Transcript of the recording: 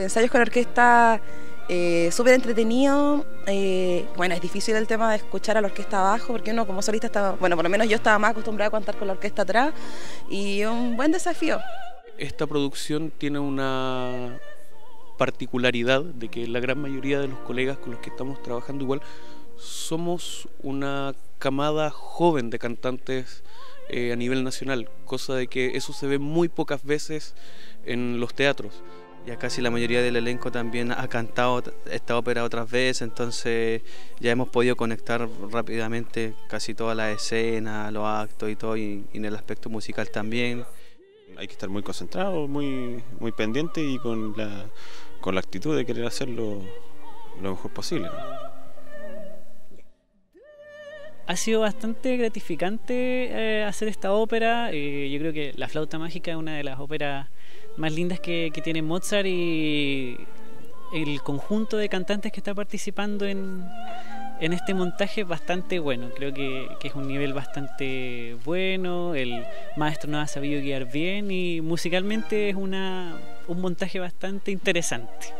ensayos con orquesta eh, súper entretenido. Eh, bueno, es difícil el tema de escuchar a la orquesta abajo, porque uno como solista estaba, bueno, por lo menos yo estaba más acostumbrada a cantar con la orquesta atrás y un buen desafío. Esta producción tiene una particularidad de que la gran mayoría de los colegas con los que estamos trabajando igual somos una camada joven de cantantes eh, a nivel nacional, cosa de que eso se ve muy pocas veces en los teatros. Ya casi la mayoría del elenco también ha cantado esta ópera otras veces, entonces ya hemos podido conectar rápidamente casi toda la escena, los actos y todo, y, en el aspecto musical también. Hay que estar muy concentrado, muy, muy pendiente y con la, con la actitud de querer hacerlo lo mejor posible. Ha sido bastante gratificante eh, hacer esta ópera. Eh, yo creo que La Flauta Mágica es una de las óperas más lindas que, tiene Mozart y el conjunto de cantantes que está participando en, este montaje es bastante bueno. Creo que, es un nivel bastante bueno. El maestro nos ha sabido guiar bien y musicalmente es una, un montaje bastante interesante.